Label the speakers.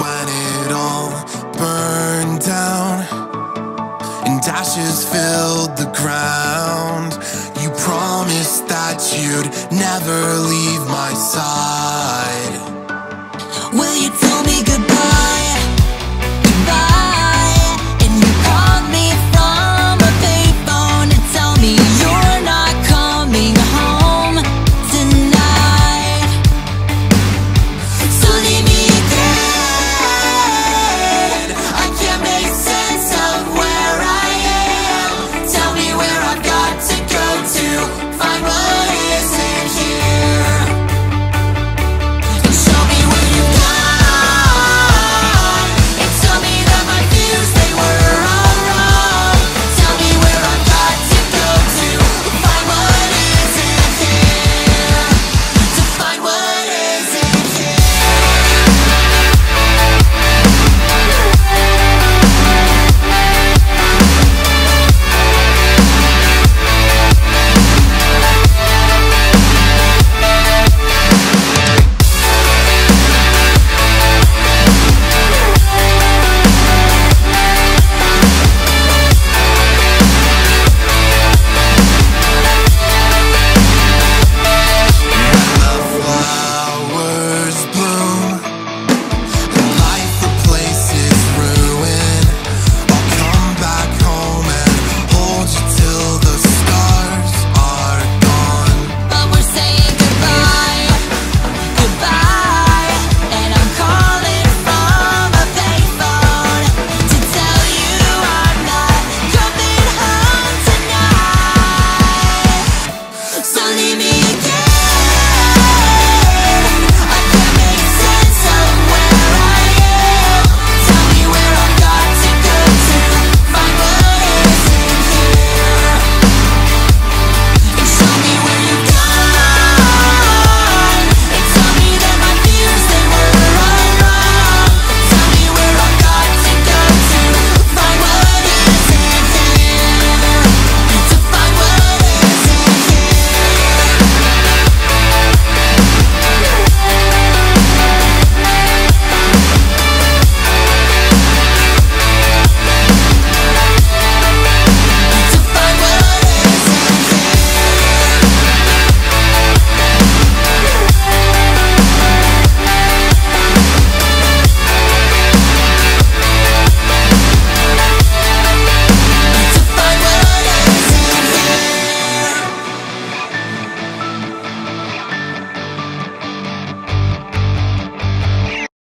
Speaker 1: when it all burned down and ashes filled the ground. You promised that you'd never leave my